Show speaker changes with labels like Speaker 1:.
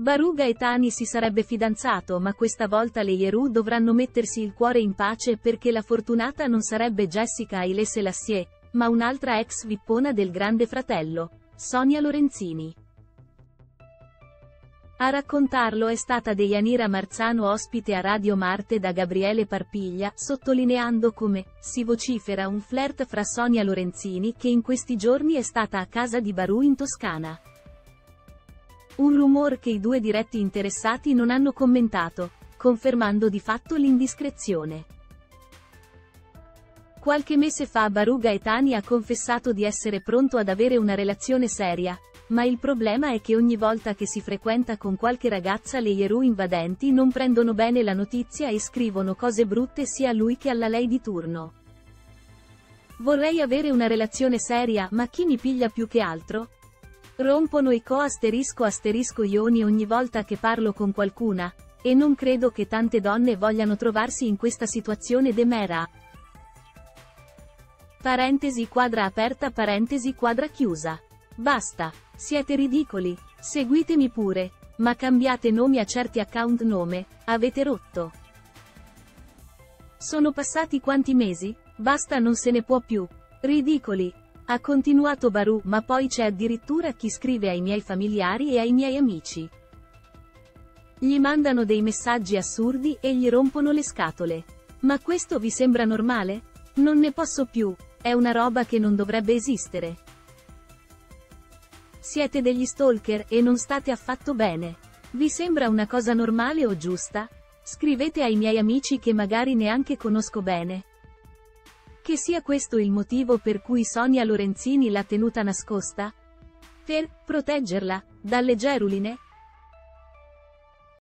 Speaker 1: Baru Gaetani si sarebbe fidanzato ma questa volta le Yeru dovranno mettersi il cuore in pace perché la fortunata non sarebbe Jessica Haile Selassie, ma un'altra ex vippona del grande fratello, Sonia Lorenzini. A raccontarlo è stata Deianira Marzano ospite a Radio Marte da Gabriele Parpiglia, sottolineando come si vocifera un flirt fra Sonia Lorenzini che in questi giorni è stata a casa di Baru in Toscana. Un rumor che i due diretti interessati non hanno commentato, confermando di fatto l'indiscrezione. Qualche mese fa Baru Gaetani ha confessato di essere pronto ad avere una relazione seria, ma il problema è che ogni volta che si frequenta con qualche ragazza le Yeru invadenti non prendono bene la notizia e scrivono cose brutte sia a lui che alla lei di turno. Vorrei avere una relazione seria ma chi mi piglia più che altro? Rompono i co asterisco asterisco ioni ogni volta che parlo con qualcuna, e non credo che tante donne vogliano trovarsi in questa situazione de mera. Parentesi quadra aperta parentesi quadra chiusa. Basta. Siete ridicoli. Seguitemi pure. Ma cambiate nomi a certi account nome, avete rotto. Sono passati quanti mesi? Basta non se ne può più. Ridicoli. Ha continuato Baru, ma poi c'è addirittura chi scrive ai miei familiari e ai miei amici. Gli mandano dei messaggi assurdi e gli rompono le scatole. Ma questo vi sembra normale? Non ne posso più. È una roba che non dovrebbe esistere. Siete degli stalker e non state affatto bene. Vi sembra una cosa normale o giusta? Scrivete ai miei amici che magari neanche conosco bene. Che sia questo il motivo per cui Sonia Lorenzini l'ha tenuta nascosta? Per proteggerla dalle geruline?